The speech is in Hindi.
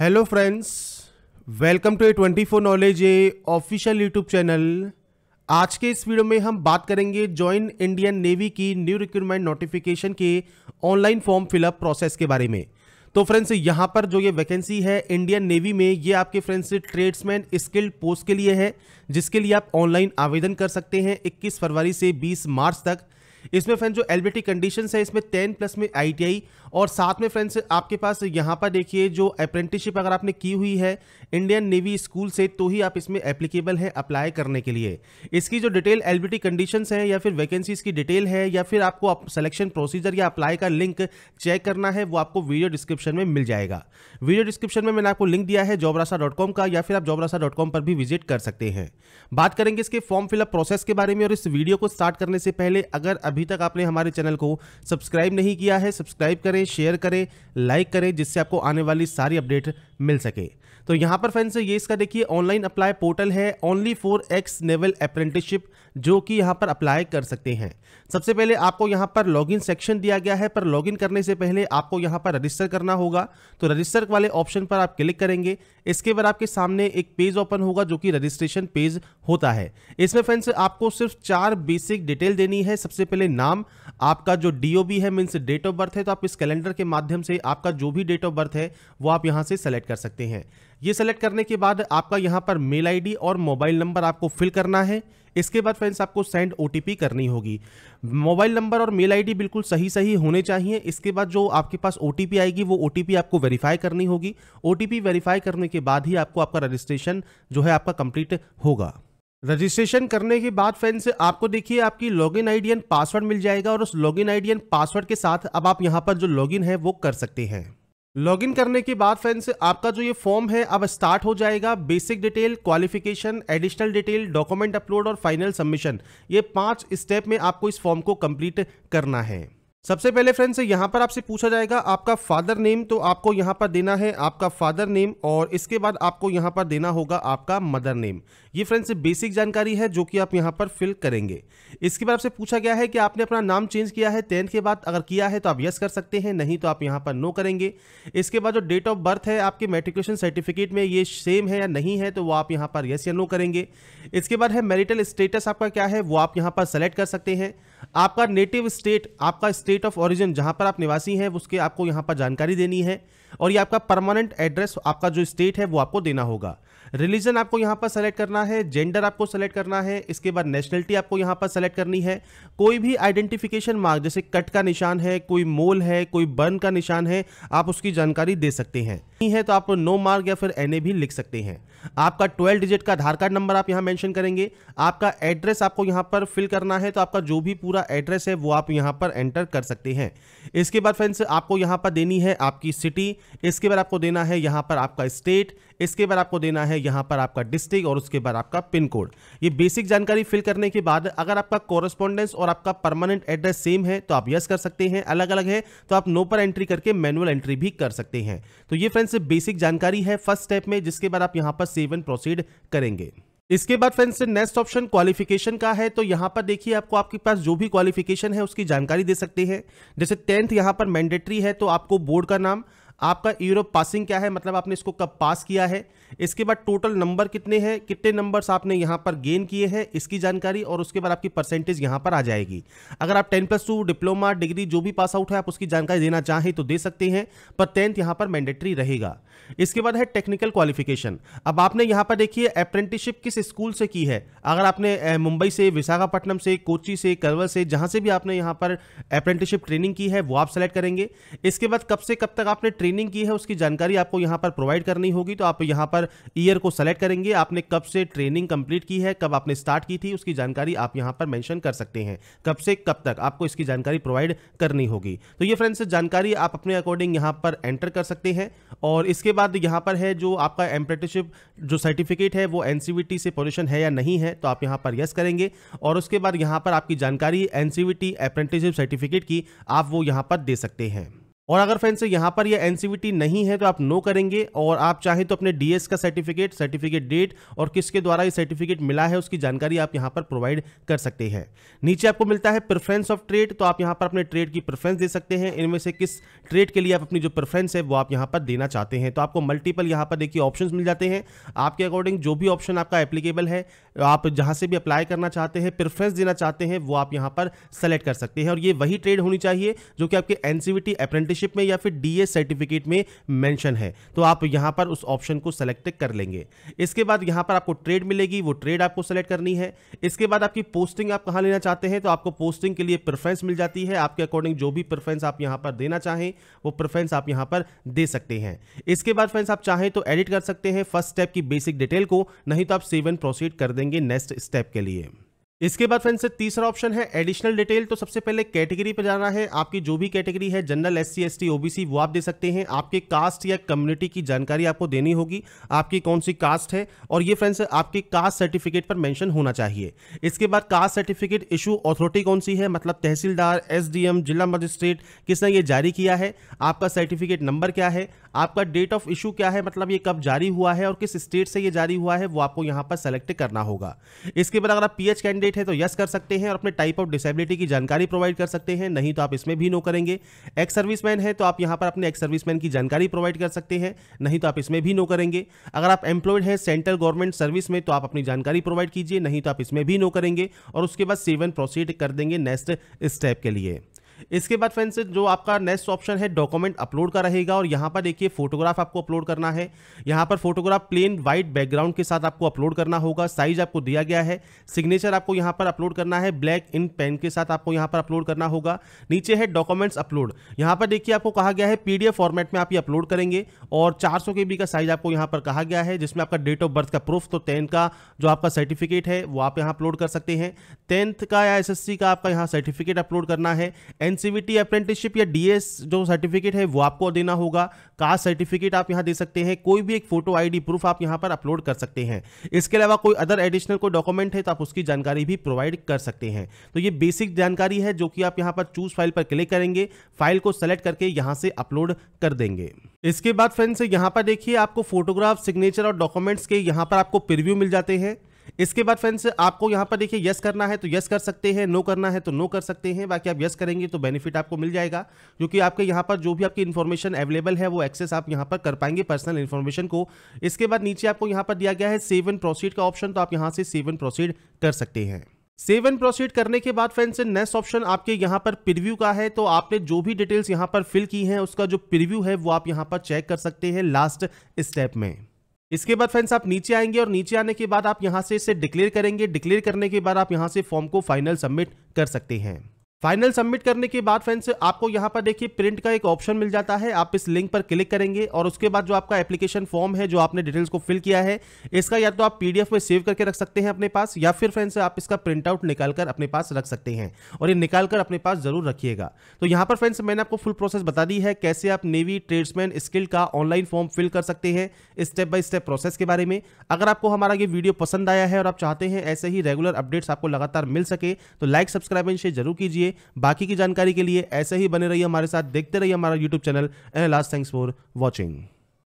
Hello friends welcome to A twenty four knowledge A official YouTube channel आज के इस वीडियो में हम बात करेंगे जॉइन इंडियन नेवी की न्यू रिक्रूटमेंट नोटिफिकेशन के online form fill up process के बारे में। तो फ्रेंड्स यहाँ पर जो ये वैकेंसी है इंडियन नेवी में, ये आपके फ्रेंड्स ट्रेड्समैन स्किल्ड पोस्ट के लिए है, जिसके लिए आप ऑनलाइन आवेदन कर सकते हैं 21 फरवरी से 20 मार्च तक। इसमें फ्रेंड्स जो एलिबिलिटी कंडीशन है, इसमें टेन प्लस में आईटीआई और साथ में फ्रेंड्स आपके पास यहाँ पर देखिए, जो अप्रेंटिसशिप अगर आपने की हुई है इंडियन नेवी स्कूल से तो ही आप इसमें एप्लीकेबल है अप्लाई करने के लिए। इसकी जो डिटेल एलिबिलिटी कंडीशंस है, या फिर वैकेंसीज की डिटेल है, या फिर आपको सिलेक्शन प्रोसीजर या अप्लाई का लिंक चेक करना है, वो आपको वीडियो डिस्क्रिप्शन में मिल जाएगा। वीडियो डिस्क्रिप्शन में मैंने आपको लिंक दिया है जॉबरासा का, या फिर आप जॉबरासा पर भी विज़िट कर सकते हैं। बात करेंगे इसके फॉर्म फिलअप प्रोसेस के बारे में, और इस वीडियो को स्टार्ट करने से पहले, अगर अभी तक आपने हमारे चैनल को सब्सक्राइब नहीं किया है, सब्सक्राइब करें, शेयर करें, लाइक करें, जिससे आपको आने वाली सारी अपडेट मिल सके। तो यहाँ पर फ्रेंड्स ये इसका देखिए ऑनलाइन अप्लाई पोर्टल है only for ex naval apprenticeship जो कि यहाँ पर अप्लाई कर सकते हैं। सबसे पहले आपको यहाँ पर लॉगिन सेक्शन दिया गया है, पर लॉगिन करने से पहले आपको यहाँ पर रजिस्टर करना होगा। तो रजिस्टर वाले ऑप्शन पर आप क्लिक करेंगे। इसके बाद आपके सामने एक पेज ओपन होगा, जो कि रजिस्ट्रेशन पेज होता है। इसमें फ्रेंड्स आपको सिर्फ़ चार बेसिक डिटेल देनी है। सबसे पहले नाम, आपका जो डीओबी है मीन्स डेट ऑफ़ बर्थ है तो आप इस कैलेंडर के माध्यम से आपका जो भी डेट ऑफ़ बर्थ है, वो आप यहाँ से सेलेक्ट कर सकते हैं। ये सेलेक्ट करने के बाद आपका यहाँ पर मेल आईडी और मोबाइल नंबर आपको फिल करना है। इसके बाद फ्रेंड्स आपको सेंड ओटीपी करनी होगी। मोबाइल नंबर और मेल आईडी बिल्कुल सही सही होने चाहिए। इसके बाद जो आपके पास ओटीपी आएगी, वो ओटीपी आपको वेरीफाई करनी होगी। ओटीपी वेरीफाई करने के बाद ही आपको आपका रजिस्ट्रेशन जो है आपका कंप्लीट होगा। रजिस्ट्रेशन करने के बाद फ्रेंड्स आपको देखिए, आपकी लॉगिन आईडी एंड पासवर्ड मिल जाएगा और उस लॉगिन आईडी एंड पासवर्ड के साथ अब आप यहाँ पर जो लॉगिन है वो कर सकते हैं। लॉगिन करने के बाद फ्रेंड्स, आपका जो ये फॉर्म है, अब स्टार्ट हो जाएगा। Basic detail, qualification, additional detail, document upload और फाइनल सबमिशन। ये पाँच स्टेप में आपको इस फॉर्म को कंप्लीट करना है। सबसे पहले फ्रेंड्स यहाँ पर आपसे पूछा जाएगा, आपका फादर नेम तो आपको यहाँ पर देना है, आपका फादर नेम और इसके बाद आपको यहाँ पर देना होगा आपका मदर नेम ये फ्रेंड्स बेसिक जानकारी है जो कि आप यहाँ पर फिल करेंगे। इसके बाद आपसे पूछा गया है कि आपने अपना नाम चेंज किया है टेंथ के बाद अगर किया है तो आप यस कर सकते हैं, नहीं तो आप यहाँ पर नो करेंगे। इसके बाद जो डेट ऑफ़ बर्थ है आपके मेट्रिकुलेशन सर्टिफिकेट में ये सेम है या नहीं है तो वो आप यहाँ पर यस या नो करेंगे। इसके बाद है मेरिटल स्टेटस आपका क्या है, वो आप यहाँ पर सेलेक्ट कर सकते हैं। आपका नेटिव स्टेट आपका स्टेट ऑफ़ ओरिजिन जहाँ पर आप निवासी हैं, उसके आपको यहाँ पर जानकारी देनी है और ये आपका परमानेंट एड्रेस आपका जो स्टेट है, वो आपको देना होगा। रिलीजन आपको यहाँ पर सेलेक्ट करना है जेंडर आपको सेलेक्ट करना है, इसके बाद नेशनलिटी आपको यहाँ पर सेलेक्ट करनी है। कोई भी आइडेंटिफिकेशन मार्क जैसे कट का निशान है, कोई मोल है, कोई बर्न का निशान है, आप उसकी जानकारी दे सकते हैं। नहीं है तो आप नो मार्क या फिर एन भी लिख सकते हैं। आपका ट्वेल्व डिजिट का आधार कार्ड नंबर आप यहाँ मेंशन करेंगे। आपका एड्रेस आपको यहाँ पर फिल करना है तो आपका जो भी पूरा एड्रेस है, वो आप यहाँ पर एंटर कर सकते हैं। इसके बाद फ्रेंड्स, आपको यहाँ पर देनी है आपकी सिटी, इसके बाद आपको देना है यहाँ पर आपका स्टेट, इसके बाद आपको देना है यहाँ पर आपका डिस्ट्रिक्ट और उसके बाद आपका पिन कोड। ये बेसिक जानकारी फिल करने के बाद अगर आपका कोरस्पॉन्डेंस और आपका परमानेंट एड्रेस सेम है तो आप यस कर सकते हैं। अलग अलग है तो आप नो पर एंट्री करके मैनुअल एंट्री भी कर सकते हैं। तो ये फ्रेंड्स, बेसिक जानकारी है फ़र्स्ट स्टेप में, जिसके बाद आप यहाँ पर सेवन प्रोसीड करेंगे। इसके बाद फ्रेंड्स नेक्स्ट ऑप्शन क्वालिफिकेशन का है तो यहाँ पर देखिए आपको आपके पास जो भी क्वालिफिकेशन है उसकी जानकारी दे सकते हैं। जैसे टेंथ यहाँ पर मैंडेटरी है तो आपको बोर्ड का नाम, आपका यूरोप पासिंग क्या है मतलब आपने इसको कब पास किया है इसके बाद टोटल नंबर कितने हैं, कितने नंबर्स आपने यहाँ पर गेन किए हैं, इसकी जानकारी और उसके बाद आपकी परसेंटेज यहाँ पर आ जाएगी। अगर आप ten plus two diploma degree जो भी पास आउट है, आप उसकी जानकारी देना चाहें तो दे सकते हैं, पर टेंथ यहाँ पर मैंडेटरी रहेगा। इसके बाद है टेक्निकल क्वालिफिकेशन अब आपने यहाँ पर देखिए अप्रेंटिसशिप किस स्कूल से की है? अगर आपने मुंबई से, विशाखापट्टनम से कोची से, करवल से, जहाँ से भी आपने यहाँ पर अप्रेंटिसशिप ट्रेनिंग की है, वो आप सेलेक्ट करेंगे। इसके बाद कब से कब तक आपने ट्रेनिंग की है, उसकी जानकारी आपको यहाँ पर प्रोवाइड करनी होगी तो आप यहाँ पर ईयर को सेलेक्ट करेंगे। आपने कब से ट्रेनिंग कंप्लीट की है, कब आपने स्टार्ट की थी, उसकी जानकारी आप यहाँ पर मेंशन कर सकते हैं। कब से कब तक आपको इसकी जानकारी प्रोवाइड करनी होगी। तो ये फ्रेंड्स जानकारी आप अपने अकॉर्डिंग यहाँ पर एंटर कर सकते हैं। और इसके बाद यहाँ पर है जो आपका एम्प्रेटिसशिप जो सर्टिफिकेट है, वो एनसीवीटी से पोजिशन है या नहीं है तो आप यहाँ पर यस करेंगे। और उसके बाद यहाँ पर आपकी जानकारी एनसीवीटी अप्रेंटिसशिप सर्टिफिकेट की, आप वो यहाँ पर दे सकते हैं। और अगर फ्रेंड्स यहाँ पर यह एनसीवीटी नहीं है तो आप नो करेंगे, और आप चाहे तो अपने डीएस का सर्टिफिकेट सर्टिफिकेट डेट और किसके द्वारा ये सर्टिफिकेट मिला है, उसकी जानकारी आप यहाँ पर प्रोवाइड कर सकते हैं। नीचे आपको मिलता है प्रेफरेंस ऑफ़ ट्रेड तो आप यहाँ पर अपने ट्रेड की प्रेफरेंस दे सकते हैं। इनमें से किस ट्रेड के लिए आप अपनी जो प्रेफरेंस है, वो आप यहाँ पर देना चाहते हैं। तो आपको मल्टीपल यहाँ पर देखिए ऑप्शन मिल जाते हैं। आपके अकॉर्डिंग जो भी ऑप्शन आपका एप्लीकेबल है, आप जहाँ से भी अप्लाई करना चाहते हैं प्रेफरेंस देना चाहते हैं, वो आप यहाँ पर सेलेक्ट कर सकते हैं। और ये वही ट्रेड होनी चाहिए, जो कि आपके एनसीवीटी अप्रेंटिसशिप में या फिर डीएस सर्टिफिकेट में मेंशन है। तो आप यहाँ पर उस ऑप्शन को सेलेक्ट कर लेंगे। इसके बाद यहाँ पर आपको ट्रेड मिलेगी, वो ट्रेड आपको सेलेक्ट करनी है। इसके बाद आपकी पोस्टिंग आप कहाँ लेना चाहते हैं तो आपको पोस्टिंग के लिए प्रेफरेंस मिल जाती है। आपके अकॉर्डिंग जो भी प्रेफरेंस आप यहाँ पर देना चाहें, वो प्रेफरेंस आप यहाँ पर दे सकते हैं। इसके बाद फ्रेंड्स आप चाहें तो एडिट कर सकते हैं। फ़र्स्ट स्टेप की बेसिक डिटेल को, नहीं तो आप सेवन प्रोसीड कर देंगे नेक्स्ट स्टेप के लिए। इसके बाद फ्रेंड्स तीसरा ऑप्शन है एडिशनल डिटेल तो सबसे पहले कैटेगरी पर जाना है। आपकी जो भी कैटेगरी है general S C S T OBC वो आप दे सकते हैं। आपके कास्ट या कम्युनिटी की जानकारी आपको देनी होगी। आपकी कौन सी कास्ट है? और ये फ्रेंड्स आपके कास्ट सर्टिफिकेट पर मेंशन होना चाहिए। इसके बाद कास्ट सर्टिफिकेट इशू अथॉरिटी कौन सी है? मतलब तहसीलदार एसडीएम जिला मजिस्ट्रेट, किसने ये जारी किया है? आपका सर्टिफिकेट नंबर क्या है? आपका डेट ऑफ़ इशू क्या है? मतलब ये कब जारी हुआ है? और किस स्टेट से ये जारी हुआ है? वो आपको यहाँ पर सेलेक्ट करना होगा। इसके बाद अगर आप पीएच कैंडिडेट है तो यस कर सकते हैं और अपने टाइप ऑफ़ डिसेबिलिटी की जानकारी प्रोवाइड कर सकते हैं। नहीं तो आप इसमें भी नो करेंगे। एक्स सर्विसमैन है तो आप यहाँ पर अपने एक्स सर्विसमैन की जानकारी प्रोवाइड कर सकते हैं। नहीं तो आप इसमें भी नो करेंगे। अगर आप एम्प्लॉयड हैं सेंट्रल गवर्नमेंट सर्विस में तो आप अपनी जानकारी प्रोवाइड कीजिए। नहीं तो आप इसमें भी नो करेंगे और उसके बाद सेवन प्रोसीड कर देंगे नेक्स्ट स्टेप के लिए। इसके बाद फ्रेंड्स जो आपका नेक्स्ट ऑप्शन है डॉक्यूमेंट अपलोड का रहेगा और यहाँ पर देखिए फोटोग्राफ आपको अपलोड करना है। यहाँ पर फोटोग्राफ प्लेन वाइट बैकग्राउंड के साथ आपको अपलोड करना होगा। साइज़ आपको दिया गया है। सिग्नेचर आपको यहाँ पर अपलोड करना है। ब्लैक इन पेन के साथ आपको यहाँ पर अपलोड करना होगा। नीचे है डॉक्यूमेंट्स अपलोड यहाँ पर देखिए आपको कहा गया है पीडीएफ फॉर्मेट में आप ये अपलोड करेंगे और चार सौ का साइज़ आपको यहाँ पर कहा गया है, जिसमें आपका डेट ऑफ़ बर्थ का प्रूफ तो टेन का जो आपका सर्टिफिकेट है, वो आप यहाँ अपलोड कर सकते हैं। टेंथ का या एसएससी का आपका यहाँ सर्टिफिकेट अपलोड करना है। एनसीवीटी अप्रेंटिसशिप या डीएस जो सर्टिफिकेट है, वो आपको देना होगा। कास्ट सर्टिफिकेट आप यहाँ दे सकते हैं। कोई भी एक फ़ोटो आईडी प्रूफ आप यहाँ पर अपलोड कर सकते हैं। इसके अलावा कोई अदर एडिशनल कोई डॉक्यूमेंट है तो आप उसकी जानकारी भी प्रोवाइड कर सकते हैं। तो ये बेसिक जानकारी है, जो कि आप यहाँ पर चूज़ फ़ाइल पर क्लिक करेंगे। फ़ाइल को सेलेक्ट करके यहाँ से अपलोड कर देंगे। इसके बाद फ्रेंड्स यहाँ पर देखिए आपको फोटोग्राफ सिग्नेचर और डॉक्यूमेंट्स के यहाँ पर आपको प्रिव्यू मिल जाते हैं। इसके बाद फ्रेंड्स आपको यहाँ पर देखिए यस करना है तो यस कर सकते हैं नो करना है तो नो कर सकते हैं, बाकी आप यस करेंगे तो बेनिफिट आपको मिल जाएगा, क्योंकि आपके यहाँ पर जो भी आपकी इन्फॉर्मेशन अवेलेबल है, वो एक्सेस आप यहाँ पर कर पाएँगे पर्सनल इन्फॉर्मेशन को। इसके बाद नीचे आपको यहाँ पर दिया गया है सेव सेवन प्रोसीड का ऑप्शन तो आप यहाँ से सेवन प्रोसीड कर सकते हैं। सेव सेवन प्रोसीड करने के बाद फ्रेंड्स नेक्स्ट ऑप्शन आपके यहाँ पर प्रीव्यू का है तो आपने जो भी डिटेल्स यहाँ पर फिल की हैं, उसका जो प्रीव्यू है, वो आप यहाँ पर चेक कर सकते हैं लास्ट स्टेप में। इसके बाद फ्रेंड्स आप नीचे आएँगे और नीचे आने के बाद आप यहाँ से इसे डिक्लेयर करेंगे। डिक्लेयर करने के बाद आप यहाँ से फॉर्म को फाइनल सबमिट कर सकते हैं। फाइनल सबमिट करने के बाद फ्रेंड्स, आपको यहाँ पर देखिए प्रिंट का एक ऑप्शन मिल जाता है। आप इस लिंक पर क्लिक करेंगे और उसके बाद जो आपका एप्लीकेशन फॉर्म है, जो आपने डिटेल्स को फिल किया है, इसका या तो आप पीडीएफ में सेव करके रख सकते हैं अपने पास, या फिर फ्रेंड्स, आप इसका प्रिंट आउट निकालकर अपने पास रख सकते हैं। और ये निकालकर अपने पास ज़रूर रखिएगा। तो यहाँ पर फ्रेंड्स, मैंने आपको फुल प्रोसेस बता दी है, कैसे आप नेवी ट्रेड्समैन स्किल का ऑनलाइन फॉर्म फिल कर सकते हैं स्टेप बाय स्टेप प्रोसेस के बारे में। अगर आपको हमारा ये वीडियो पसंद आया है और आप चाहते हैं ऐसे ही रेगुलर अपडेट्स आपको लगातार मिल सके तो लाइक, सब्सक्राइब एंड शेयर ज़रूर कीजिए। बाकी की जानकारी के लिए ऐसे ही बने रहिए हमारे साथ, देखते रहिए हमारा YouTube channel. And last thanks for watching